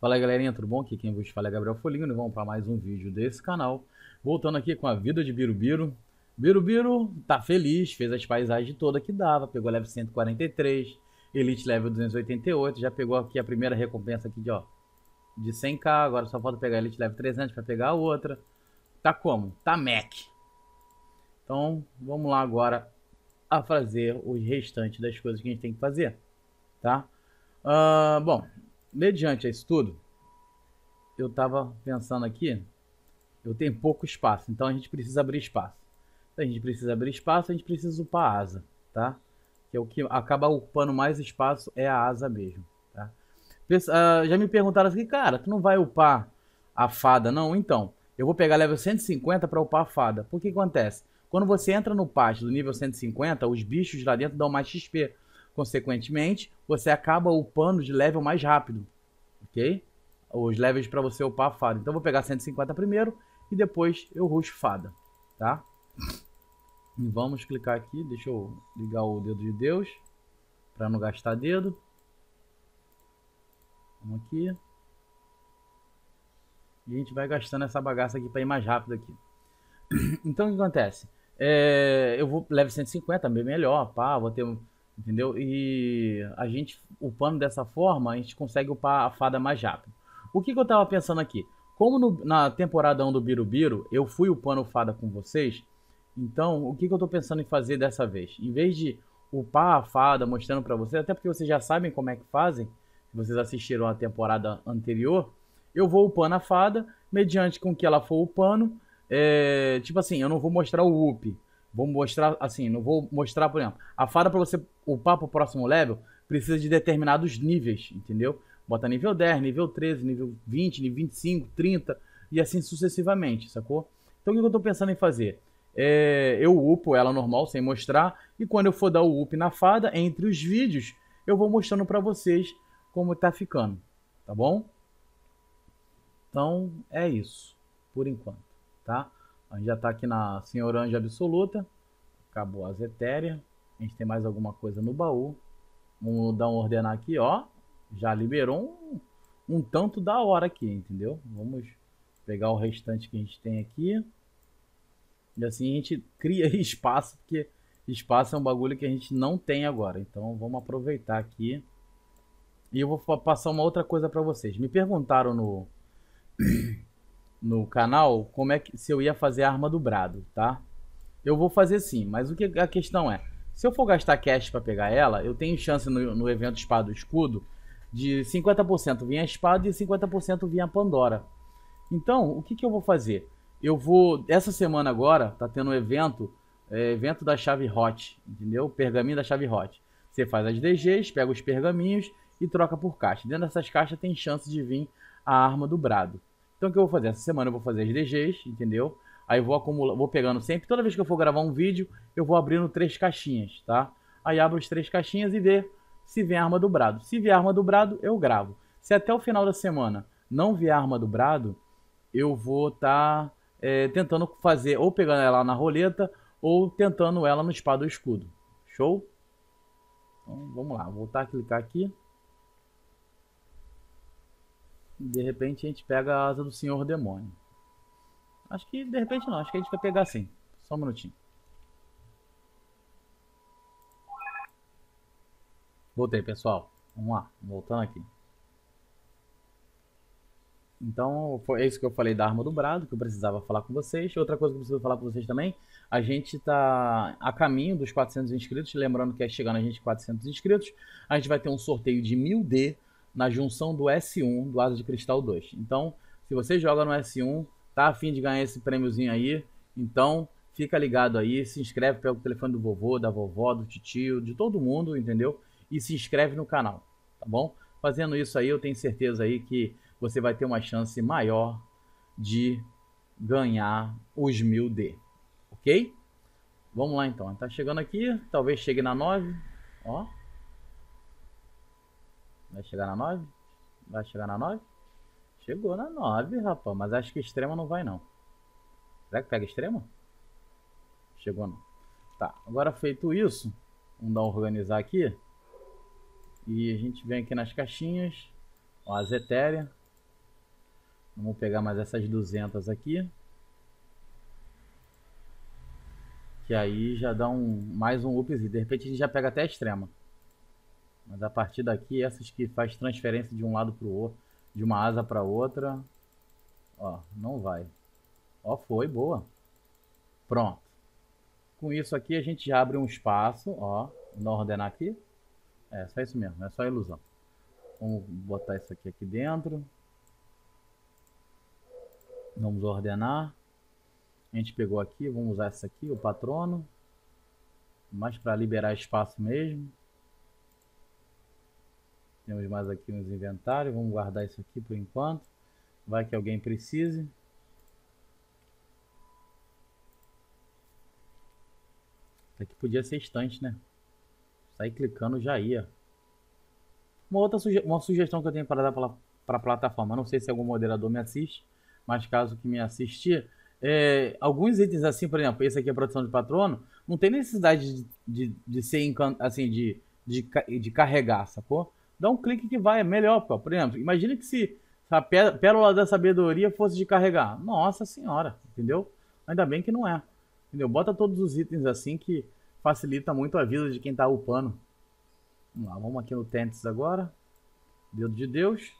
Fala aí galerinha, tudo bom? Aqui quem vos fala é Gabriel Folinho e vamos para mais um vídeo desse canal. Voltando aqui com a vida de Birubiru. Birubiru tá feliz, fez as paisagens todas que dava, pegou level 143, Elite level 288, já pegou aqui a primeira recompensa aqui de, ó, de 100k, agora só falta pegar Elite level 300 para pegar a outra. Tá como? Tá Mac. Então, vamos lá agora a fazer os restantes das coisas que a gente tem que fazer, tá? Uh, bom, mediante isso tudo, eu estava pensando aqui, eu tenho pouco espaço, então a gente precisa abrir espaço. A gente precisa abrir espaço, a gente precisa upar a asa, tá? Que é o que acaba ocupando mais espaço é a asa mesmo, tá? Uh, já me perguntaram assim, cara, tu não vai upar a fada, não? Então, eu vou pegar level 150 para upar a fada. Por que acontece? Quando você entra no pátio do nível 150, os bichos lá dentro dão mais XP. Consequentemente, você acaba upando de level mais rápido, ok? Os levels para você upar a fada. Então, vou pegar 150 primeiro e depois eu ruxo fada, tá? E vamos clicar aqui, deixa eu ligar o dedo de Deus, para não gastar dedo. Vamos aqui. E a gente vai gastando essa bagaça aqui para ir mais rápido aqui. Então, o que acontece? É, eu vou level 150, bem melhor, pá, vou ter entendeu? E a gente, upando dessa forma, a gente consegue upar a fada mais rápido. O que, que eu tava pensando aqui? Como no, na temporada 1 do Birubiru, eu fui upando fada com vocês, então o que, que eu tô pensando em fazer dessa vez? Em vez de upar a fada mostrando para vocês, até porque vocês já sabem como é que fazem, vocês assistiram a temporada anterior, eu vou upando a fada, mediante com que ela for upando, é, tipo assim, eu não vou mostrar o up, Vou mostrar, assim, não vou mostrar, por exemplo, a fada para você o próximo level precisa de determinados níveis, entendeu? Bota nível 10, nível 13, nível 20, nível 25, 30 e assim sucessivamente, sacou? Então o que eu estou pensando em fazer? É, eu upo ela normal, sem mostrar, e quando eu for dar o up na fada, entre os vídeos, eu vou mostrando para vocês como tá ficando, tá bom? Então é isso, por enquanto, tá? A gente já está aqui na Senhoranja Absoluta. Acabou as etéreas. A gente tem mais alguma coisa no baú. Vamos dar um ordenar aqui, ó. Já liberou um, um tanto da hora aqui, entendeu? Vamos pegar o restante que a gente tem aqui. E assim a gente cria espaço, porque espaço é um bagulho que a gente não tem agora. Então vamos aproveitar aqui. E eu vou passar uma outra coisa para vocês. Me perguntaram no no canal como é que se eu ia fazer a arma do brado, tá? Eu vou fazer sim, mas o que a questão é, se eu for gastar cash para pegar ela, eu tenho chance no, no evento espada escudo de 50% vir a espada e 50% vir a Pandora. Então, o que, que eu vou fazer? Eu vou essa semana agora tá tendo um evento, é, evento da chave hot, entendeu? Pergaminho da chave hot. Você faz as DGs, pega os pergaminhos e troca por caixa. Dentro dessas caixas tem chance de vir a arma do brado. Então o que eu vou fazer? Essa semana eu vou fazer as DGs, entendeu? Aí vou acumular, vou pegando sempre, toda vez que eu for gravar um vídeo, eu vou abrindo três caixinhas, tá? Aí abro as três caixinhas e ver se vem arma do brado. Se vier arma do brado, eu gravo. Se até o final da semana não vier arma do brado, eu vou estar tá, é, tentando fazer, ou pegando ela na roleta, ou tentando ela no espada ou escudo. Show? Então vamos lá, voltar a clicar aqui. De repente a gente pega a asa do Senhor Demônio. Acho que de repente não, acho que a gente vai pegar sim. Só um minutinho. Voltei, pessoal. Vamos lá, voltando aqui. Então, foi isso que eu falei da arma do brado, que eu precisava falar com vocês. Outra coisa que eu preciso falar com vocês também, a gente está a caminho dos 400 inscritos. Lembrando que é chegando a gente 400 inscritos, a gente vai ter um sorteio de 1000D na junção do S1 do Asa de Cristal 2. Então, se você joga no S1, tá afim de ganhar esse prêmiozinho aí, então fica ligado aí, se inscreve pelo telefone do vovô, da vovó, do tio, de todo mundo, entendeu? E se inscreve no canal, tá bom? Fazendo isso aí, eu tenho certeza aí que você vai ter uma chance maior de ganhar os 1000D, ok? Vamos lá então, tá chegando aqui, talvez chegue na 9, ó. Vai chegar na 9? Vai chegar na 9? Chegou na 9, rapaz. Mas acho que extrema não vai, não. Será que pega extrema? Chegou não. Tá, agora feito isso, vamos dar organizar aqui. E a gente vem aqui nas caixinhas. Ó, as etéreas. Vamos pegar mais essas 200 aqui. Que aí já dá um mais um upzinho. De repente a gente já pega até a extrema. Mas a partir daqui, essas que faz transferência de um lado para o outro, de uma asa para outra, ó, não vai. Ó, foi, boa. Pronto. Com isso aqui a gente abre um espaço, ó, vou ordenar aqui. É, só isso mesmo, é só ilusão. Vamos botar isso aqui aqui dentro. Vamos ordenar. A gente pegou aqui, vamos usar essa aqui, o patrono. Mais para liberar espaço mesmo. Temos mais aqui nos inventários. Vamos guardar isso aqui por enquanto. Vai que alguém precise. Aqui podia ser estante, né? Sair clicando já ia. Uma outra suge uma sugestão que eu tenho para dar para a plataforma. Não sei se algum moderador me assiste, mas caso que me assistir, é, alguns itens assim, por exemplo, esse aqui é produção de patrono, não tem necessidade de, de, de ser assim, de, de, de carregar, sacou? Dá um clique que vai, é melhor, pô. Por exemplo, imagina que se a pérola da sabedoria fosse de carregar. Nossa senhora, entendeu? Ainda bem que não é. Entendeu? Bota todos os itens assim que facilita muito a vida de quem tá upando. Vamos lá, vamos aqui no Tentes agora. Dedo de Deus.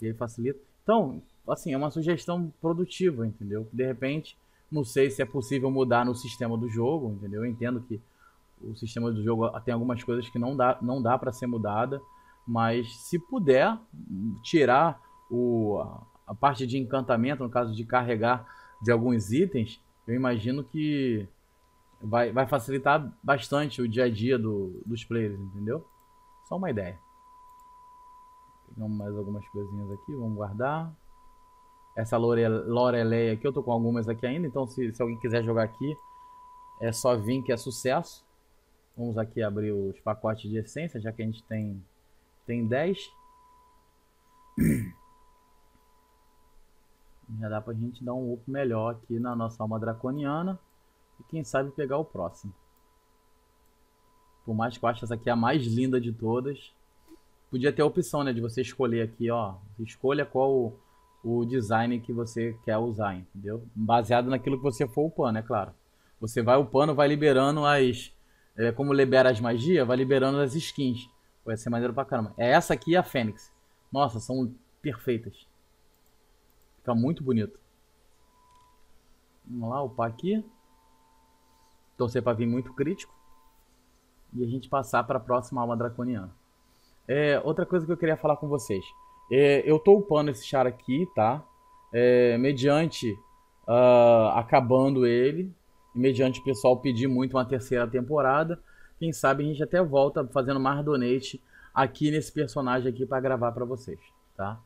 E aí facilita. Então, assim, é uma sugestão produtiva, entendeu? De repente, não sei se é possível mudar no sistema do jogo, entendeu? Eu entendo que o sistema do jogo tem algumas coisas que não dá, não dá para ser mudada, mas se puder tirar o, a parte de encantamento, no caso de carregar de alguns itens, eu imagino que vai, vai facilitar bastante o dia a dia do, dos players, entendeu? Só uma ideia. Pegamos mais algumas coisinhas aqui, vamos guardar. Essa Lore, Lorelei aqui, eu tô com algumas aqui ainda, então se, se alguém quiser jogar aqui, é só vir que é sucesso. Vamos aqui abrir os pacotes de essência, já que a gente tem, tem 10. Já dá pra gente dar um up melhor aqui na nossa alma draconiana. E quem sabe pegar o próximo. Por mais que eu ache essa aqui a mais linda de todas. Podia ter a opção, né? De você escolher aqui, ó. Escolha qual o, design que você quer usar, entendeu? Baseado naquilo que você for upando, é claro. Você vai upando, vai liberando as é, como libera as magias, vai liberando as skins. Vai ser maneiro pra caramba. É essa aqui e a Fênix. Nossa, são perfeitas. Fica muito bonito. Vamos lá, upar aqui. Torcer pra vir muito crítico. E a gente passar para a próxima alma draconiana. É, outra coisa que eu queria falar com vocês. É, eu tô upando esse char aqui, tá? É, mediante uh, acabando ele, mediante o pessoal pedir muito uma terceira temporada. Quem sabe a gente até volta fazendo mais donate aqui nesse personagem aqui para gravar para vocês, tá?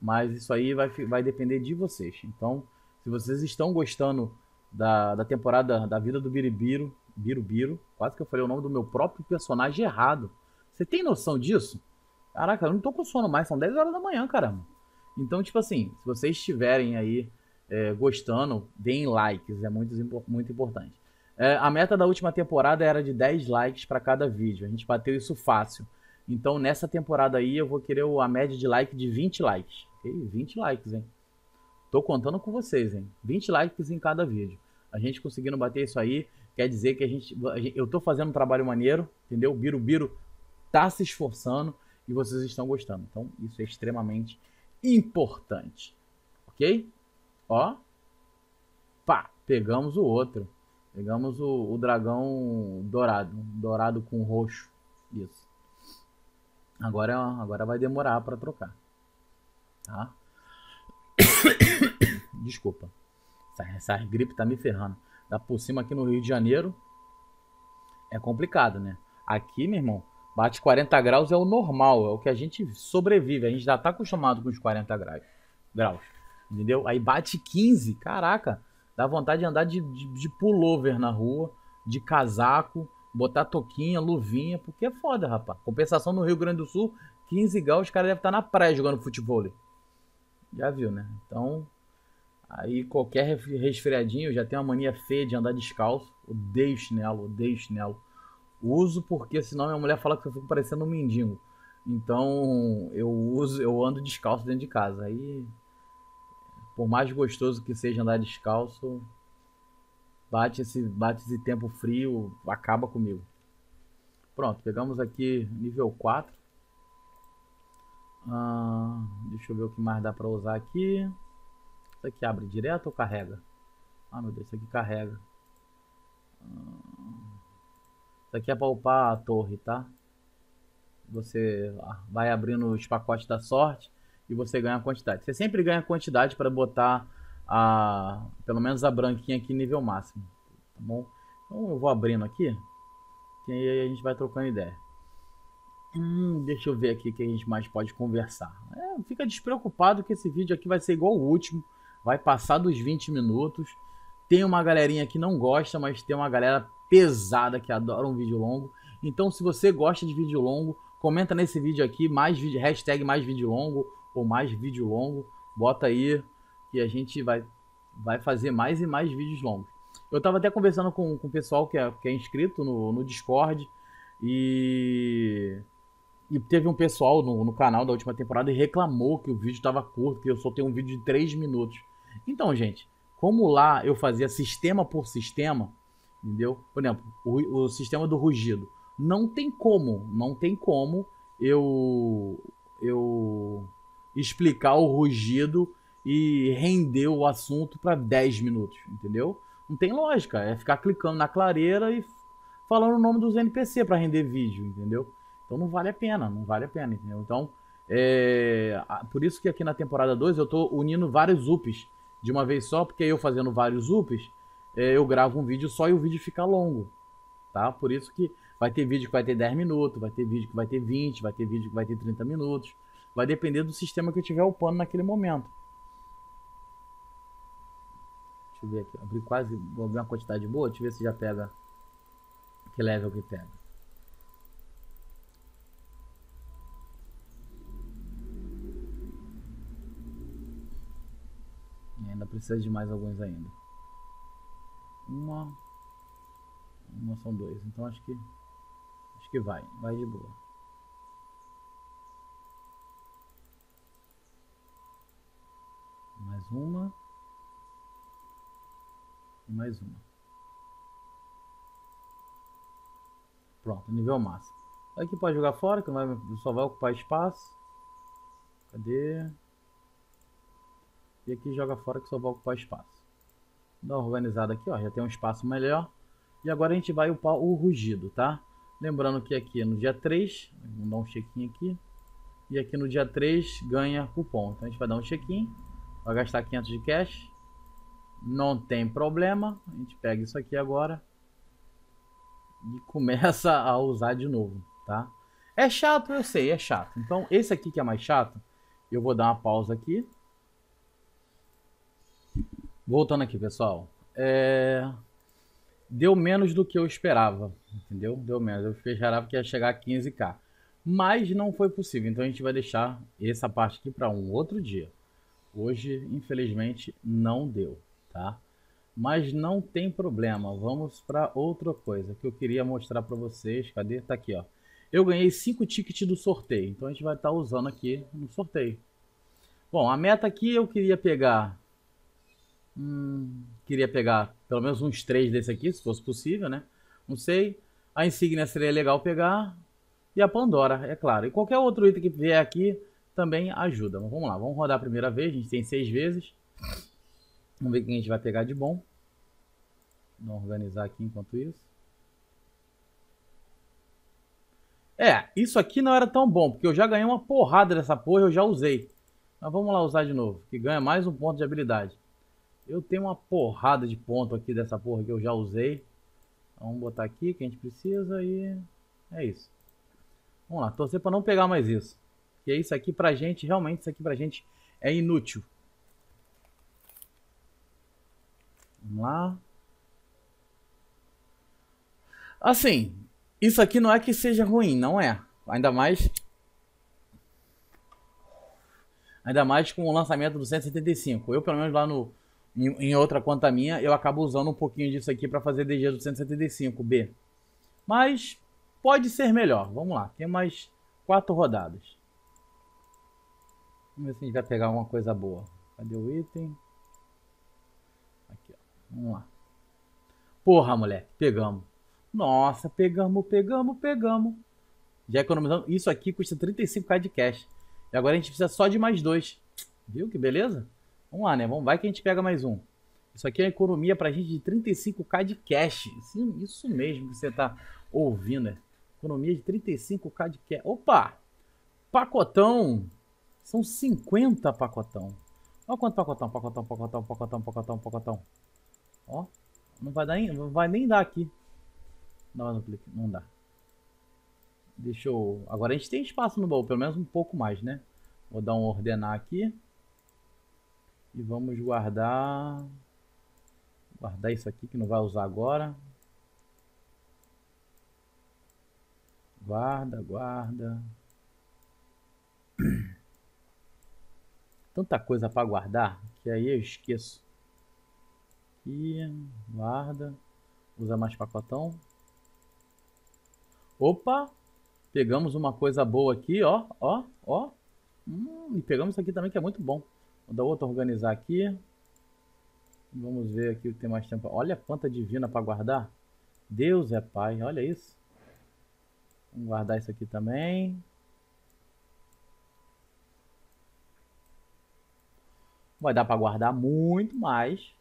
Mas isso aí vai, vai depender de vocês. Então, se vocês estão gostando da, da temporada da vida do Biribiru, Birubiru, quase que eu falei o nome do meu próprio personagem errado. Você tem noção disso? Caraca, eu não tô com sono mais, são 10 horas da manhã, caramba. Então, tipo assim, se vocês estiverem aí é, gostando, deem likes, é muito, muito importante. É, a meta da última temporada era de 10 likes para cada vídeo, a gente bateu isso fácil. Então nessa temporada aí eu vou querer a média de like de 20 likes. Okay? 20 likes, hein? Tô contando com vocês, hein? 20 likes em cada vídeo. A gente conseguindo bater isso aí, quer dizer que a gente, eu tô fazendo um trabalho maneiro, entendeu? O Birubiru tá se esforçando e vocês estão gostando. Então isso é extremamente importante. OK? Ó. Pá, pegamos o outro. Pegamos o, o dragão dourado. Dourado com roxo. Isso. Agora, agora vai demorar para trocar. Tá? Desculpa. Essa, essa gripe tá me ferrando. Dá por cima aqui no Rio de Janeiro. É complicado, né? Aqui, meu irmão, bate 40 graus é o normal, é o que a gente sobrevive. A gente já tá acostumado com os 40 graus. graus. Entendeu? Aí bate 15, caraca, dá vontade de andar de, de, de pullover na rua, de casaco, botar toquinha, luvinha, porque é foda, rapaz. Compensação no Rio Grande do Sul, 15 graus, os caras devem estar na praia jogando futebol. Já viu, né? Então, aí qualquer resfriadinho, eu já tenho uma mania feia de andar descalço. Odeio chinelo, odeio chinelo. Uso porque senão minha mulher fala que eu fico parecendo um mendigo. Então eu uso, eu ando descalço dentro de casa. Aí, por mais gostoso que seja andar descalço, bate esse, bate esse tempo frio, acaba comigo. Pronto, pegamos aqui nível 4. Ah, deixa eu ver o que mais dá para usar aqui. Isso aqui abre direto ou carrega? Ah, meu Deus, isso aqui carrega. Ah, isso aqui é para upar a torre, tá? Você vai abrindo os pacotes da sorte e você ganha quantidade. Você sempre ganha quantidade para botar a, pelo menos a branquinha aqui nível máximo, tá bom? Então eu vou abrindo aqui, que aí a gente vai trocando ideia. Hum, deixa eu ver aqui que a gente mais pode conversar. É, fica despreocupado que esse vídeo aqui vai ser igual o último, vai passar dos 20 minutos. Tem uma galerinha que não gosta, mas tem uma galera pesada que adora um vídeo longo. Então, se você gosta de vídeo longo, comenta nesse vídeo aqui, mais vídeo, hashtag mais vídeo longo ou mais vídeo longo. Bota aí que a gente vai, vai fazer mais e mais vídeos longos. Eu estava até conversando com, com o pessoal que é, que é inscrito no, no Discord e e teve um pessoal no, no, canal da última temporada e reclamou que o vídeo estava curto, que eu só tenho um vídeo de 3 minutos. Então, gente, como lá eu fazia sistema por sistema, entendeu? Por exemplo, o, o sistema do rugido. Não tem como, não tem como eu eu explicar o rugido e render o assunto para 10 minutos, entendeu? Não tem lógica, é ficar clicando na clareira e falando o nome dos NPC para render vídeo, entendeu? Então não vale a pena, não vale a pena, entendeu? Então, é, por isso que aqui na temporada 2 eu tô unindo vários ups de uma vez só, porque eu fazendo vários ups, é, eu gravo um vídeo só e o vídeo fica longo, tá? Por isso que vai ter vídeo que vai ter 10 minutos, vai ter vídeo que vai ter 20, vai ter vídeo que vai ter 30 minutos. Vai depender do sistema que eu tiver upando naquele momento. Deixa eu ver aqui, abri quase, vou abrir uma quantidade boa, deixa eu ver se já pega que level que pega. ainda precisa de mais alguns ainda. Uma. Uma são dois. Então acho que. Acho que vai. Vai de boa. Mais uma. E mais uma. Pronto, nível máximo. Aqui pode jogar fora, que só vai ocupar espaço. Cadê? E aqui joga fora que só vai ocupar espaço. Dá uma organizada aqui, ó, já tem um espaço melhor. E agora a gente vai upar o rugido, tá? Lembrando que aqui no dia 3, vamos dar um check-in aqui. E aqui no dia 3 ganha cupom. Então a gente vai dar um check-in, vai gastar 500 de cash. Não tem problema, a gente pega isso aqui agora e começa a usar de novo, tá? É chato, eu sei, é chato. Então esse aqui que é mais chato, eu vou dar uma pausa aqui Voltando aqui, pessoal. É... Deu menos do que eu esperava, entendeu? Deu menos. Eu esperava que ia chegar a 15k. Mas não foi possível. Então a gente vai deixar essa parte aqui para um outro dia. Hoje, infelizmente, não deu, tá? Mas não tem problema. Vamos para outra coisa que eu queria mostrar para vocês. Cadê? Tá aqui, ó. Eu ganhei 5 tickets do sorteio. Então a gente vai estar tá usando aqui no sorteio. Bom, a meta aqui eu queria pegar Hum, queria pegar pelo menos uns três desse aqui, se fosse possível, né? Não sei. A insígnia seria legal pegar. E a Pandora, é claro. E qualquer outro item que vier aqui também ajuda. Mas vamos lá, vamos rodar a primeira vez. A gente tem seis vezes. Vamos ver quem a gente vai pegar de bom. Vamos organizar aqui enquanto isso. É, isso aqui não era tão bom, porque eu já ganhei uma porrada dessa porra, eu já usei. Mas vamos lá usar de novo, que ganha mais um ponto de habilidade. Eu tenho uma porrada de ponto aqui dessa porra que eu já usei. Vamos botar aqui que a gente precisa e é isso. Vamos lá, torcer para não pegar mais isso. Porque isso aqui pra gente, realmente isso aqui pra gente é inútil. Vamos lá. Assim, isso aqui não é que seja ruim, não é. Ainda mais Ainda mais com o lançamento do 175. Eu, pelo menos lá no, em, em, outra conta minha, eu acabo usando um pouquinho disso aqui para fazer DG do 175B. Mas pode ser melhor. Vamos lá. Tem mais quatro rodadas. Vamos ver se a gente vai pegar alguma coisa boa. Cadê o item? Aqui, ó. Vamos lá. Porra, moleque, pegamos. Nossa, pegamos, pegamos, pegamos. Já economizamos. Isso aqui custa 35k de cash. E agora a gente precisa só de mais dois. Viu que beleza? Vamos lá, né? Vamos, vai que a gente pega mais um. Isso aqui é uma economia pra gente de 35k de cash. Isso, isso mesmo que você tá ouvindo, né? Economia de 35k de cash. Opa! Pacotão! São 50 pacotão. Olha quanto pacotão, pacotão, pacotão, pacotão, pacotão, pacotão. Ó, não vai, dar, não vai nem dar aqui. Um clique. Não dá. Deixa eu... Agora a gente tem espaço no baú, pelo menos um pouco mais, né? Vou dar um ordenar aqui. E vamos guardar... Guardar isso aqui que não vai usar agora. Guarda, guarda. Tanta coisa para guardar que aí eu esqueço. Aqui, guarda. Usa mais pacotão. Opa! Pegamos uma coisa boa aqui, ó, ó, ó. Hum, e pegamos aqui também que é muito bom. Vou dar outra organizar aqui. Vamos ver aqui o que tem mais tempo. Olha quanta divina para guardar. Deus é pai, olha isso. Vamos guardar isso aqui também. Vai dar para guardar muito mais.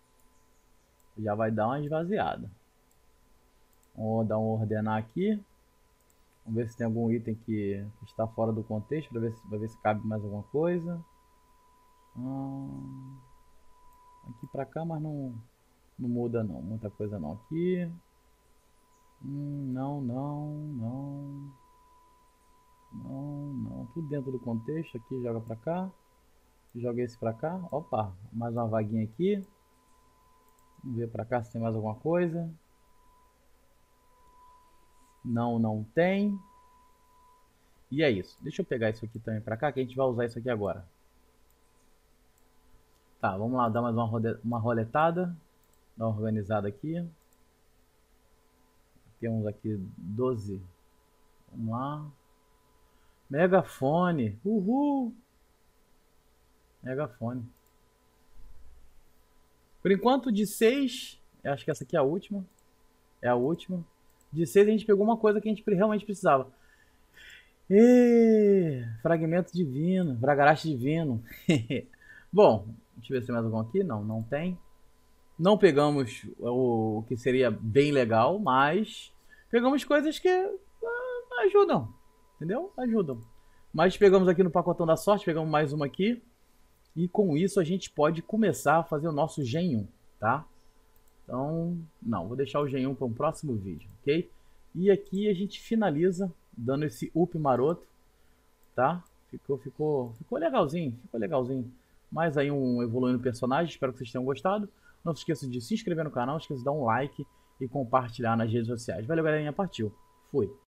Já vai dar uma esvaziada. Vou dar um ordenar aqui. Vamos ver se tem algum item que está fora do contexto, para ver, se, ver se cabe mais alguma coisa. Hum, aqui para cá, mas não, não muda não, muita coisa não. Aqui, hum, não, não, não, não, não, tudo dentro do contexto. Aqui joga para cá, joga esse para cá. Opa, mais uma vaguinha aqui. Vamos ver para cá se tem mais alguma coisa. Não, não tem. E é isso. Deixa eu pegar isso aqui também para cá, que a gente vai usar isso aqui agora. Tá, vamos lá, dar mais uma, uma roletada. Dar uma organizada aqui. Temos aqui 12. Vamos lá. Megafone. Uhul! Megafone. Por enquanto, de 6, acho que essa aqui é a última. É a última. De 6 a gente pegou uma coisa que a gente realmente precisava. E... Fragmento divino, Bragaraste divino. Bom, deixa eu ver se tem mais algum aqui. Não, não tem. Não pegamos o, o que seria bem legal, mas pegamos coisas que ah, ajudam. Entendeu? Ajudam. Mas pegamos aqui no pacotão da sorte, pegamos mais uma aqui. E com isso a gente pode começar a fazer o nosso Gen 1, tá? Então, não, vou deixar o Gen 1 para um próximo vídeo, ok? E aqui a gente finaliza dando esse up maroto, tá? Ficou, ficou, ficou legalzinho, ficou legalzinho. Mais aí um evoluindo personagem, espero que vocês tenham gostado. Não se esqueça de se inscrever no canal, não esqueça de dar um like e compartilhar nas redes sociais. Valeu, galerinha, partiu. Fui.